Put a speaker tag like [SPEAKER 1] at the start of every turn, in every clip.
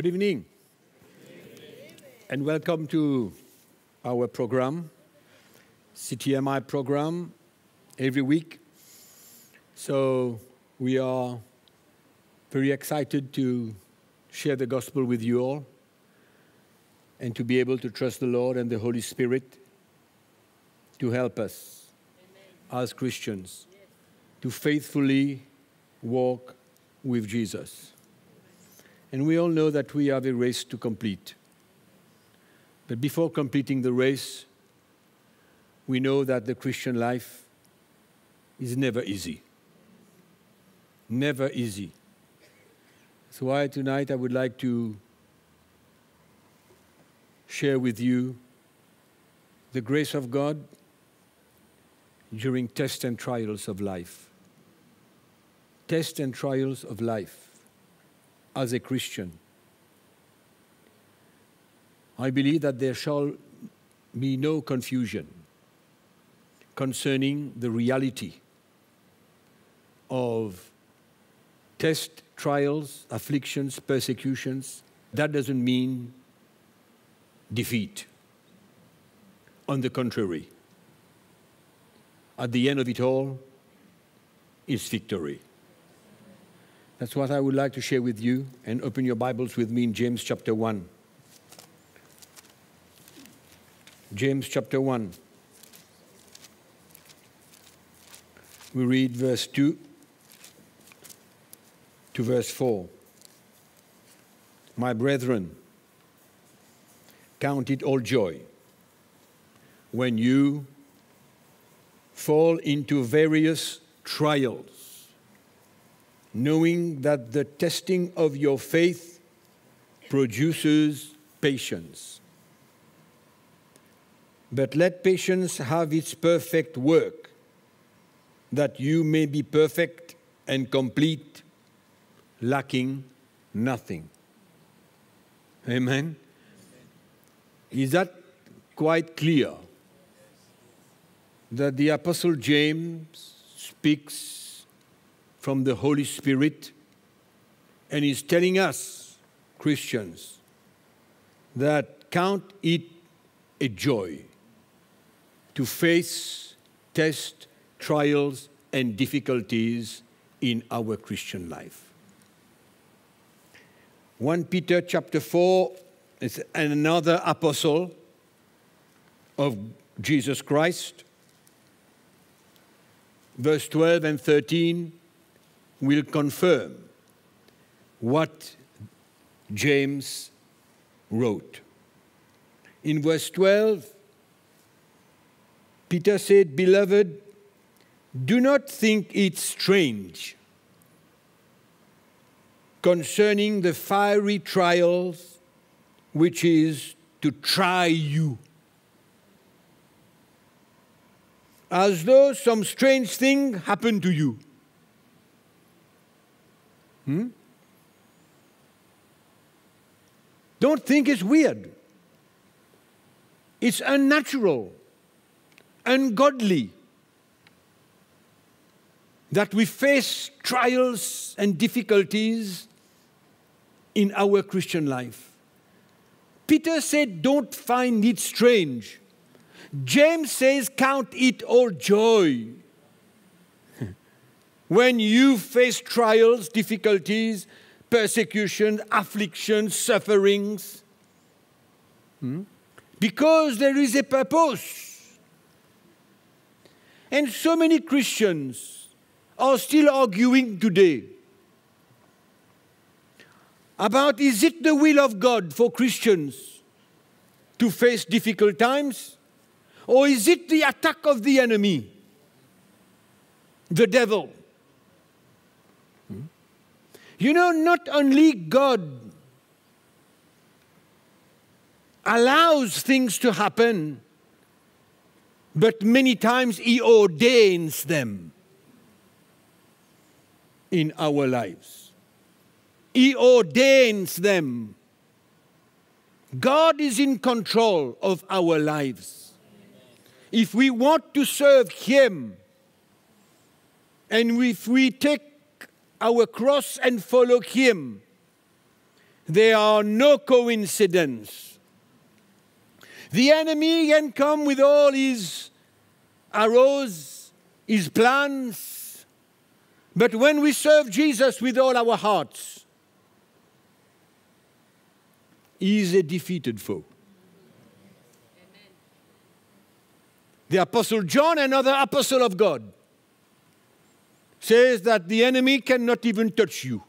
[SPEAKER 1] Good evening. And welcome to our program, CTMI program, every week. So we are very excited to share the gospel with you all and to be able to trust the Lord and the Holy Spirit to help us Amen. as Christians yes. to faithfully walk with Jesus. And we all know that we have a race to complete. But before completing the race, we know that the Christian life is never easy. Never easy. So, why tonight I would like to share with you the grace of God during tests and trials of life. Tests and trials of life as a Christian. I believe that there shall be no confusion concerning the reality of test, trials, afflictions, persecutions. That doesn't mean defeat. On the contrary, at the end of it all is victory. That's what I would like to share with you. And open your Bibles with me in James chapter 1. James chapter 1. We read verse 2 to verse 4. My brethren, count it all joy when you fall into various trials knowing that the testing of your faith produces patience. But let patience have its perfect work, that you may be perfect and complete, lacking nothing. Amen? Is that quite clear? That the Apostle James speaks from the Holy Spirit, and He's telling us, Christians, that count it a joy to face tests, trials, and difficulties in our Christian life. 1 Peter chapter 4 is another apostle of Jesus Christ. Verse 12 and 13 will confirm what James wrote. In verse 12, Peter said, Beloved, do not think it strange concerning the fiery trials which is to try you. As though some strange thing happened to you. Hmm? Don't think it's weird. It's unnatural, ungodly that we face trials and difficulties in our Christian life. Peter said, Don't find it strange. James says, Count it all joy when you face trials, difficulties, persecution, affliction, sufferings. Hmm? Because there is a purpose. And so many Christians are still arguing today about is it the will of God for Christians to face difficult times? Or is it the attack of the enemy, the devil? You know, not only God allows things to happen, but many times He ordains them in our lives. He ordains them. God is in control of our lives. If we want to serve Him, and if we take our cross and follow Him, They are no coincidence. The enemy can come with all his arrows, his plans, but when we serve Jesus with all our hearts, he is a defeated foe. The Apostle John, another apostle of God, says that the enemy cannot even touch you.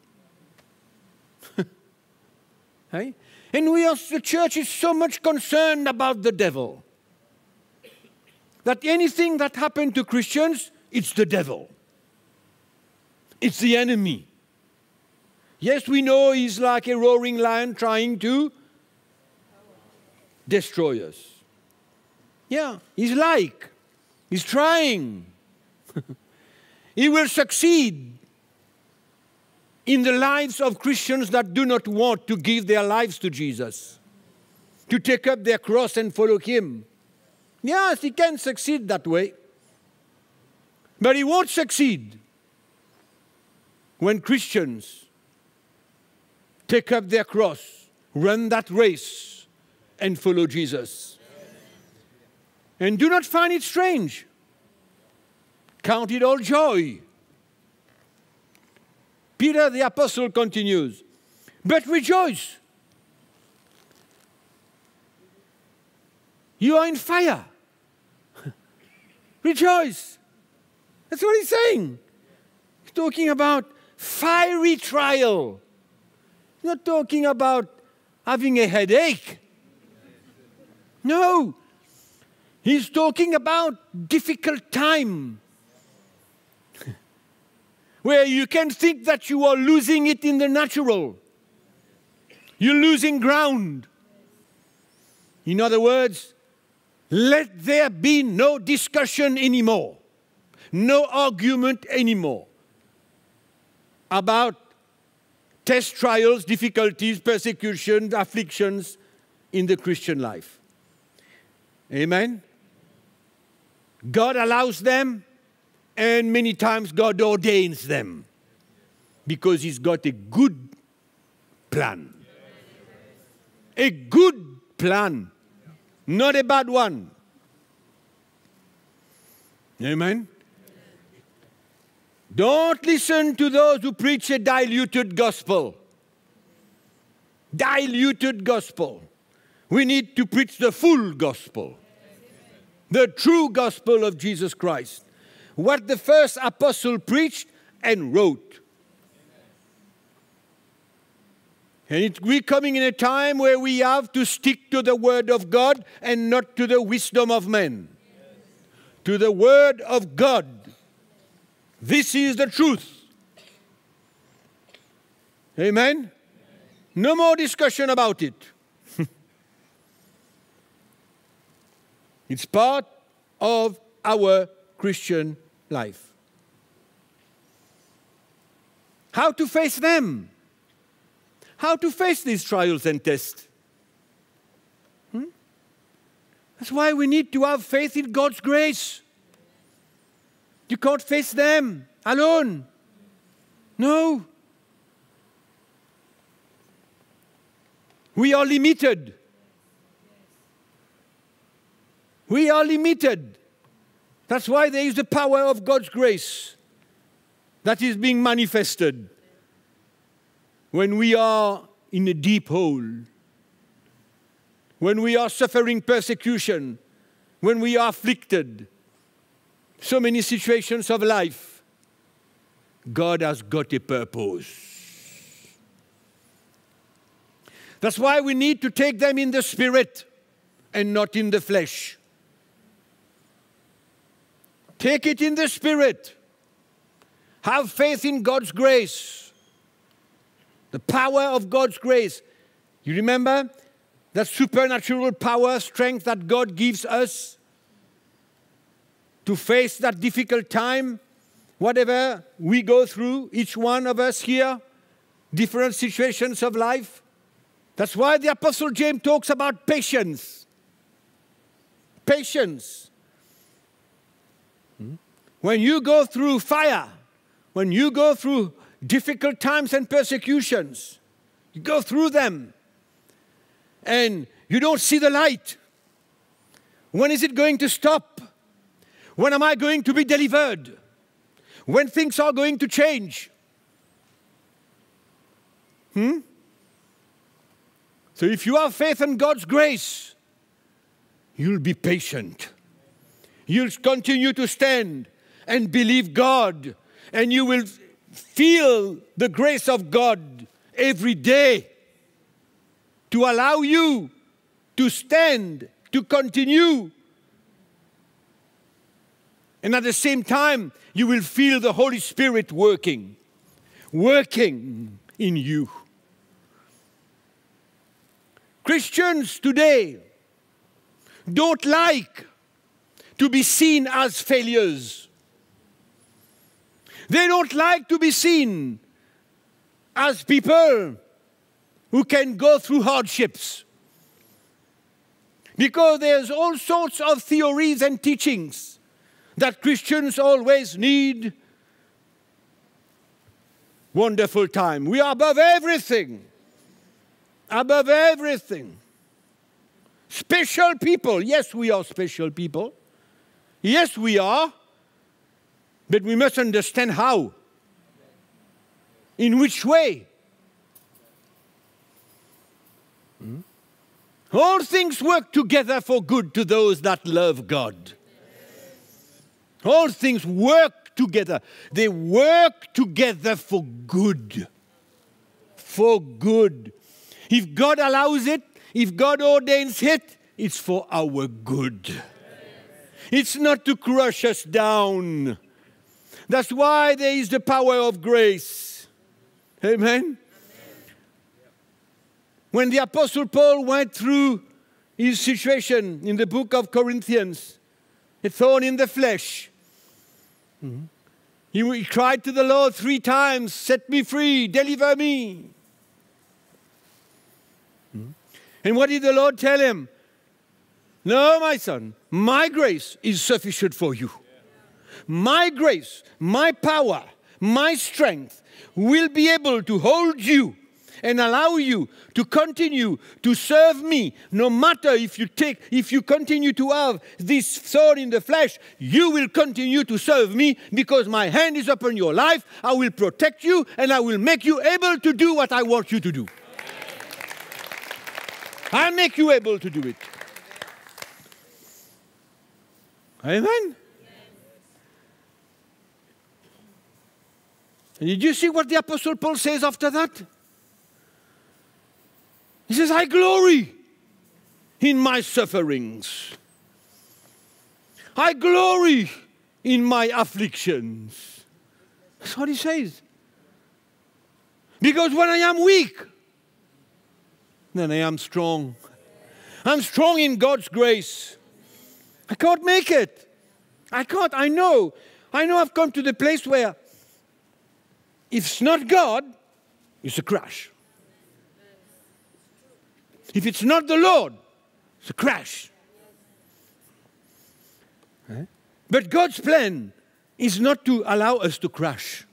[SPEAKER 1] hey? And we are, the church is so much concerned about the devil that anything that happened to Christians, it's the devil. It's the enemy. Yes, we know he's like a roaring lion trying to destroy us. Yeah, he's like, he's trying. he will succeed in the lives of Christians that do not want to give their lives to Jesus, to take up their cross and follow Him. Yes, he can succeed that way. But he won't succeed when Christians take up their cross, run that race, and follow Jesus. And do not find it strange. Count it all joy Peter the apostle continues, but rejoice. You are in fire. rejoice. That's what he's saying. He's talking about fiery trial. He's not talking about having a headache. No. He's talking about difficult time where you can think that you are losing it in the natural. You're losing ground. In other words, let there be no discussion anymore, no argument anymore about test trials, difficulties, persecutions, afflictions in the Christian life. Amen? God allows them and many times God ordains them because He's got a good plan. A good plan, not a bad one. Amen? Don't listen to those who preach a diluted gospel. Diluted gospel. We need to preach the full gospel, the true gospel of Jesus Christ what the first apostle preached and wrote. And it, we're coming in a time where we have to stick to the Word of God and not to the wisdom of men. To the Word of God. This is the truth. Amen? No more discussion about it. it's part of our Christian life. How to face them? How to face these trials and tests? Hmm? That's why we need to have faith in God's grace. You can't face them alone. No. We are limited. We are limited. That's why there is the power of God's grace that is being manifested when we are in a deep hole, when we are suffering persecution, when we are afflicted, so many situations of life. God has got a purpose. That's why we need to take them in the spirit and not in the flesh. Take it in the Spirit. Have faith in God's grace, the power of God's grace. You remember that supernatural power, strength that God gives us to face that difficult time, whatever we go through, each one of us here, different situations of life. That's why the Apostle James talks about patience. Patience. When you go through fire, when you go through difficult times and persecutions, You go through them and you don't see the light. When is it going to stop? When am I going to be delivered? When things are going to change? Hmm? So if you have faith in God's grace, you'll be patient. You'll continue to stand and believe God, and you will feel the grace of God every day to allow you to stand, to continue. And at the same time, you will feel the Holy Spirit working, working in you. Christians today don't like to be seen as failures. They don't like to be seen as people who can go through hardships. Because there's all sorts of theories and teachings that Christians always need. Wonderful time. We are above everything. Above everything. Special people. Yes, we are special people. Yes, we are. But we must understand how. In which way? Hmm? All things work together for good to those that love God. All things work together. They work together for good. For good. If God allows it, if God ordains it, it's for our good. It's not to crush us down. That's why there is the power of grace. Amen. When the Apostle Paul went through his situation in the book of Corinthians, a thorn in the flesh, mm-hmm. he, he cried to the Lord three times Set me free, deliver me. And what did the Lord tell him? No, my son, my grace is sufficient for you my grace, my power, my strength will be able to hold you and allow you to continue to serve me no matter if you take if you continue to have this thorn in the flesh you will continue to serve me because my hand is upon your life. I will protect you and i will make you able to do what i want you to do. I'll make you able to do it. Amen did you see what the Apostle Paul says after that? He says, I glory in my sufferings. I glory in my afflictions. That's what he says. Because when I am weak, then I am strong. I'm strong in God's grace. I can't make it. I can't. I know. I know I've come to the place where if it's not God, it's a crash. If it's not the Lord, it's a crash. But God's plan is not to allow us to crash.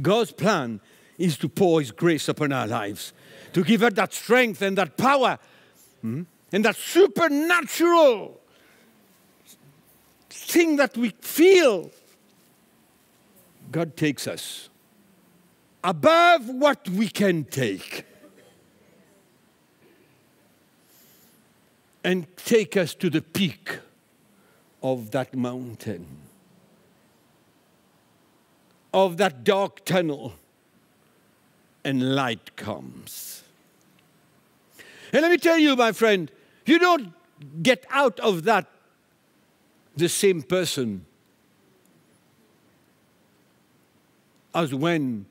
[SPEAKER 1] God's plan is to pour His grace upon our lives, to give us that strength and that power hmm, and that supernatural thing that we feel. God takes us above what we can take and take us to the peak of that mountain, of that dark tunnel, and light comes. And let me tell you, my friend, you don't get out of that the same person as when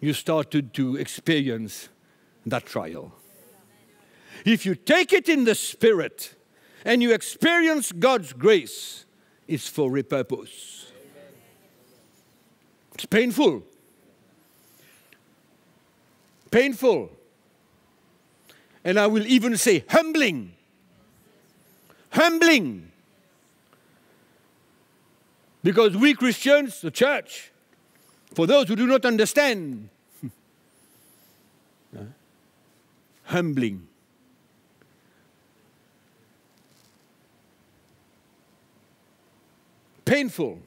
[SPEAKER 1] you started to experience that trial. If you take it in the Spirit and you experience God's grace, it's for a purpose. It's painful. Painful. And I will even say humbling. Humbling. Because we Christians, the church, for those who do not understand, humbling. Painful,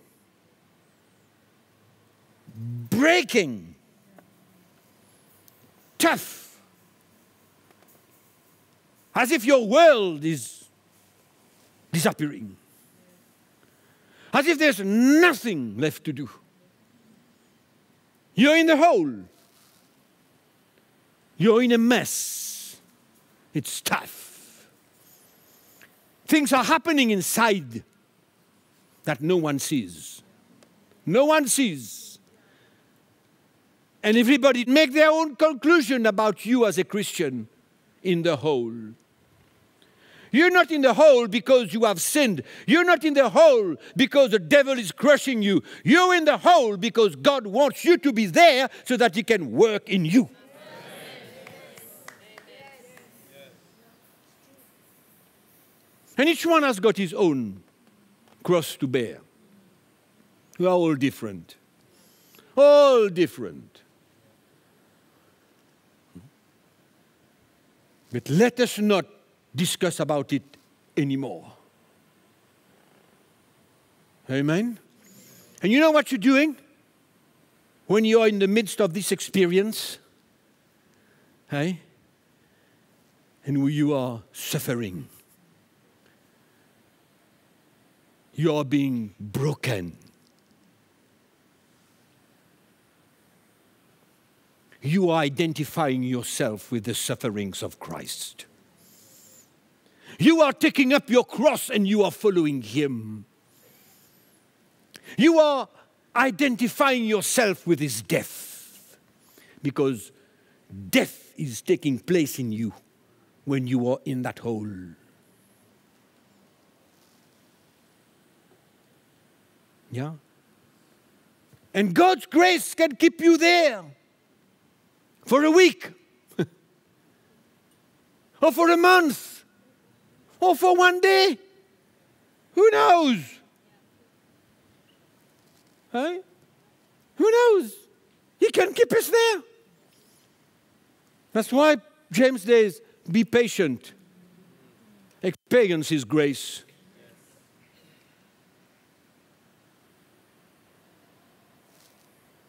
[SPEAKER 1] breaking, tough, as if your world is disappearing, as if there's nothing left to do. You're in the hole. You're in a mess. It's tough. Things are happening inside that no one sees. No one sees. And everybody make their own conclusion about you as a Christian in the hole. You're not in the hole because you have sinned. You're not in the hole because the devil is crushing you. You're in the hole because God wants you to be there so that He can work in you. And each one has got his own cross to bear. We are all different. All different. But let us not discuss about it anymore. Amen? And you know what you're doing when you're in the midst of this experience? Hey? And you are suffering. You are being broken. You are identifying yourself with the sufferings of Christ. You are taking up your cross and you are following Him. You are identifying yourself with His death because death is taking place in you when you are in that hole. Yeah? And God's grace can keep you there for a week or for a month or for one day. Who knows? Hey? Who knows? He can keep us there. That's why James says, be patient. Experience his grace.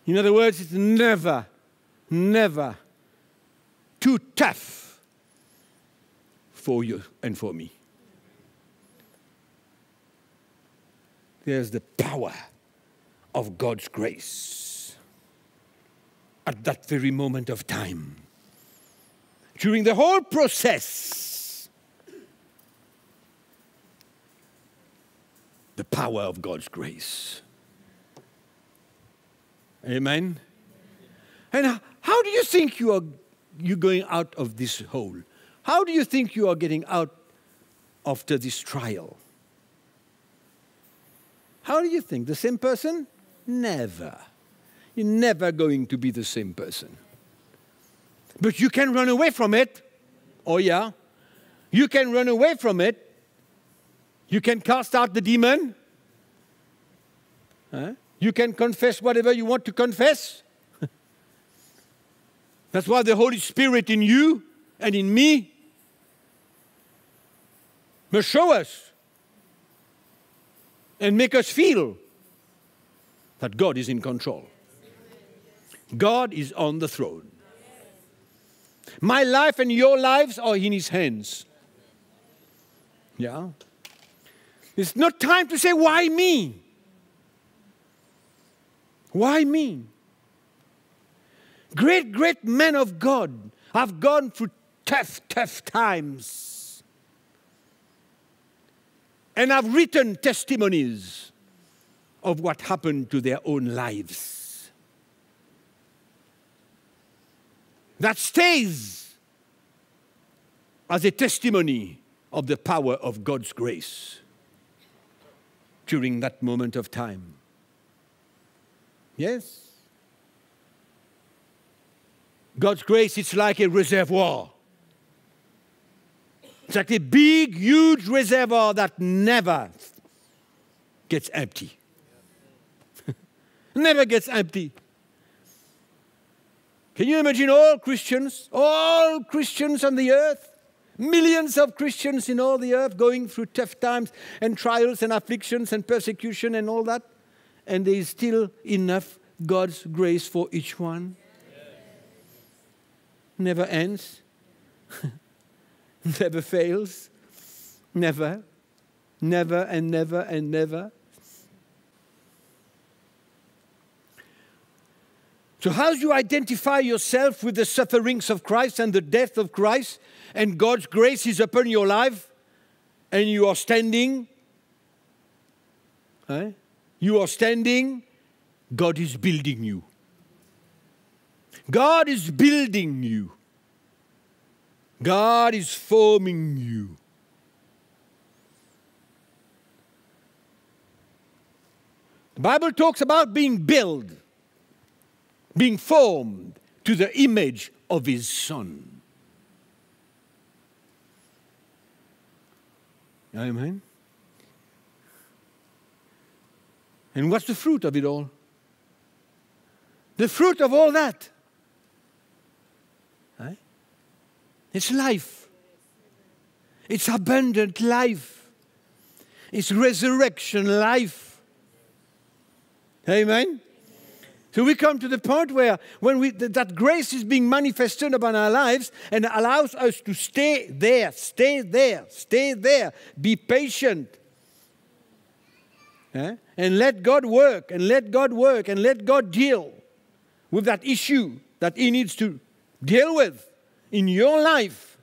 [SPEAKER 1] In other words, it's never, never too tough for you and for me. There's the power of God's grace at that very moment of time. During the whole process, the power of God's grace. Amen. And how do you think you are you going out of this hole? How do you think you are getting out after this trial? How do you think? The same person? Never. You're never going to be the same person. But you can run away from it. Oh, yeah. You can run away from it. You can cast out the demon. Huh? You can confess whatever you want to confess. That's why the Holy Spirit in you and in me must show us and make us feel that God is in control. God is on the throne. My life and your lives are in His hands. Yeah? It's not time to say, why me? Why me? Great, great men of God have gone through tough, tough times and have written testimonies of what happened to their own lives. That stays as a testimony of the power of God's grace during that moment of time. Yes? God's grace, it's like a reservoir. It's like a big, huge reservoir that never gets empty. never gets empty. Can you imagine all Christians, all Christians on the earth, millions of Christians in all the earth going through tough times and trials and afflictions and persecution and all that? And there is still enough God's grace for each one. Never ends, never fails, never, never and never and never. So, how do you identify yourself with the sufferings of Christ and the death of Christ, and God's grace is upon your life, and you are standing? Eh? You are standing, God is building you. God is building you. God is forming you. The Bible talks about being built being formed to the image of his son. Amen. And what's the fruit of it all? The fruit of all that. Right? It's life. It's abundant life. It's resurrection life. Amen. So we come to the point where when we, that grace is being manifested upon our lives and allows us to stay there, stay there, stay there, be patient. Eh? And let God work, and let God work, and let God deal with that issue that He needs to deal with in your life.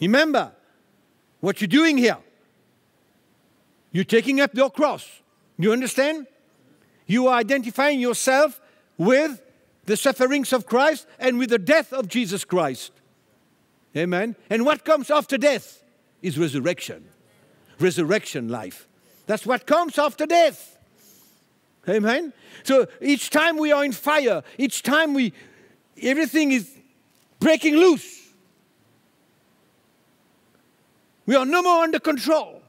[SPEAKER 1] Remember what you're doing here. You're taking up your cross. You understand? You are identifying yourself with the sufferings of Christ and with the death of Jesus Christ. Amen. And what comes after death is resurrection. Resurrection life. That's what comes after death. Amen. So each time we are in fire, each time we everything is breaking loose. We are no more under control.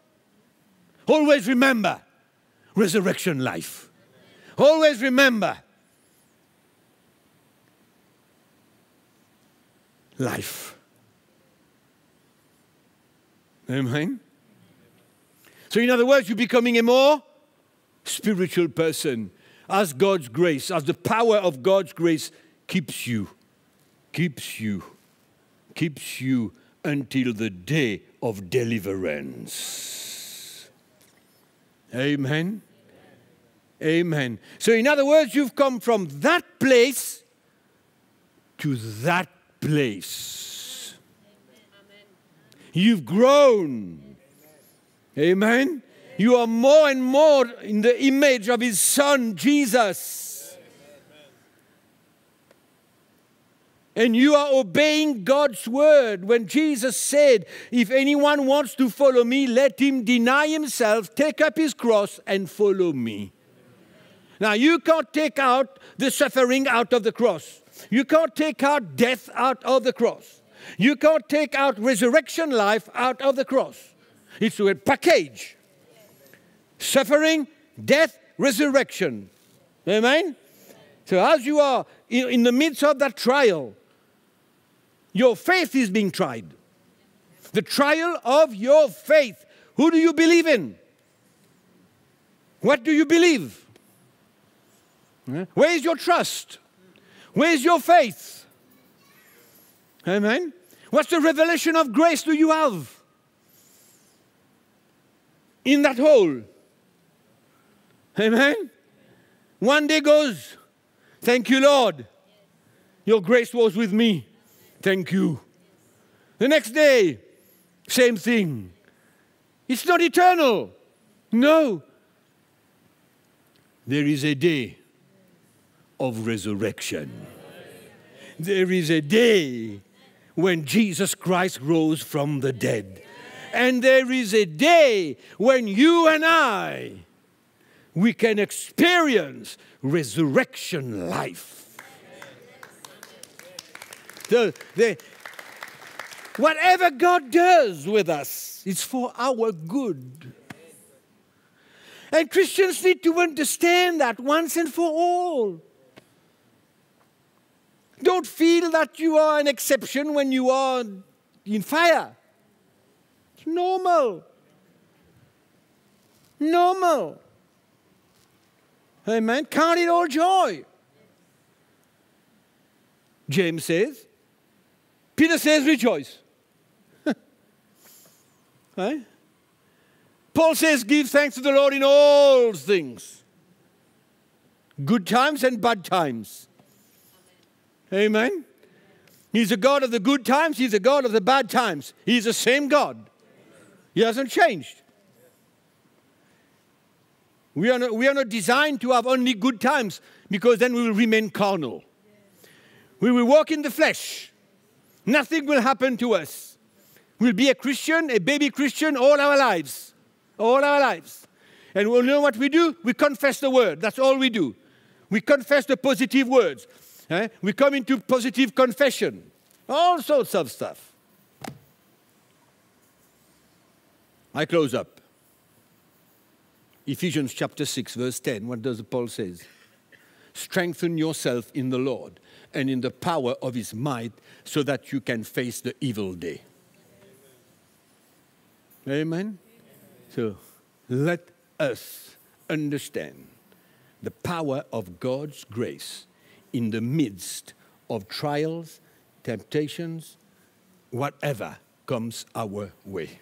[SPEAKER 1] Always remember resurrection life. Always remember life. Amen. So, in other words, you're becoming a more spiritual person as God's grace, as the power of God's grace keeps you, keeps you, keeps you until the day of deliverance. Amen. Amen. So, in other words, you've come from that place to that place. Amen. You've grown. Amen. You are more and more in the image of His Son, Jesus. And you are obeying God's word. When Jesus said, If anyone wants to follow me, let him deny himself, take up his cross, and follow me. Now, you can't take out the suffering out of the cross. You can't take out death out of the cross. You can't take out resurrection life out of the cross. It's a package suffering, death, resurrection. Amen? So, as you are in the midst of that trial, your faith is being tried. The trial of your faith. Who do you believe in? What do you believe? Where is your trust? Where is your faith? Amen. What's the revelation of grace do you have in that hole? Amen. One day goes, Thank you, Lord. Your grace was with me. Thank you. The next day, same thing. It's not eternal. No. There is a day of resurrection. There is a day when Jesus Christ rose from the dead. And there is a day when you and I, we can experience resurrection life. The, the, whatever God does with us, it's for our good. And Christians need to understand that once and for all. Don't feel that you are an exception when you are in fire. It's normal. Normal. Amen. Count it all joy. James says. Peter says, rejoice. right? Paul says, give thanks to the Lord in all things. Good times and bad times. Amen. He's a God of the good times, He's a God of the bad times. He's the same God. He hasn't changed. We are, not, we are not designed to have only good times because then we will remain carnal. We will walk in the flesh. Nothing will happen to us. We'll be a Christian, a baby Christian, all our lives. All our lives. And we'll know what we do? We confess the word. That's all we do. We confess the positive words. Eh? We come into positive confession. All sorts of stuff. I close up. Ephesians chapter 6, verse 10. What does Paul says? Strengthen yourself in the Lord and in the power of his might so that you can face the evil day. Amen? Amen? So let us understand the power of God's grace in the midst of trials, temptations, whatever comes our way.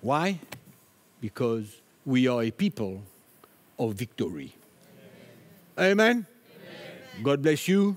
[SPEAKER 1] Why? Because we are a people of victory. Amen. Amen. Amen. God bless you,